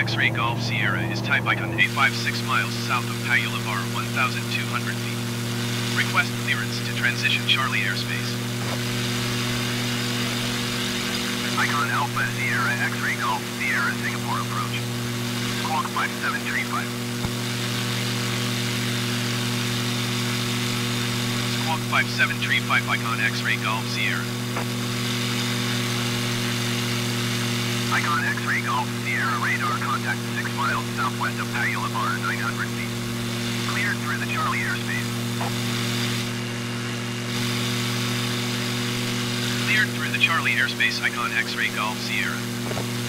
X-ray Golf Sierra is type icon 856 miles south of Paya Lebar, 1,200 feet. Request clearance to transition Charlie airspace. Icon Alpha Sierra X-ray Golf Sierra Singapore approach. Squawk 5735. Squawk 5735 icon X-ray Golf Sierra. Icon X-ray Golf Sierra radar contact 6 miles southwest of Paya Lebar, 900 feet. Cleared through the Charlie airspace. Cleared through the Charlie airspace icon X-ray Golf Sierra.